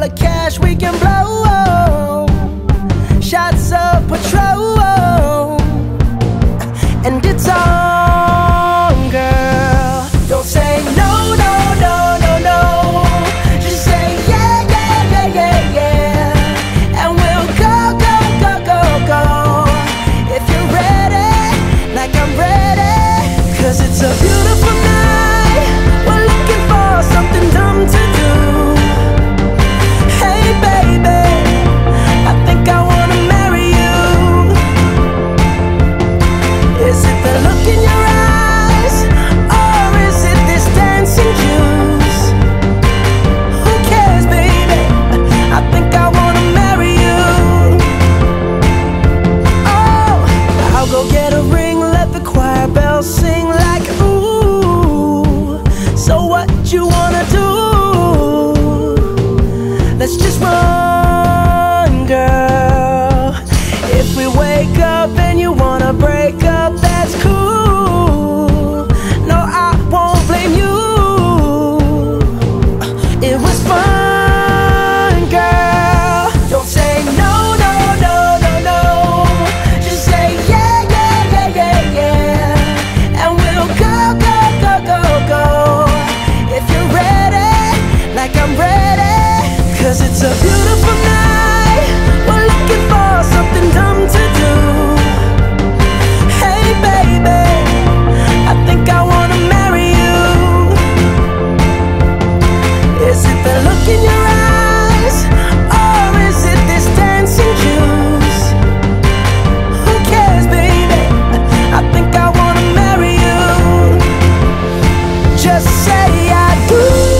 all the cash we can blow. Shots of Patrón, and it's on, girl. Don't say no, no, no, no, no. Just say yeah, yeah, yeah, yeah, yeah, and we'll go, go, go, go, go. If you're ready, like I'm ready, Cause it's a beautiful. você. cheia é do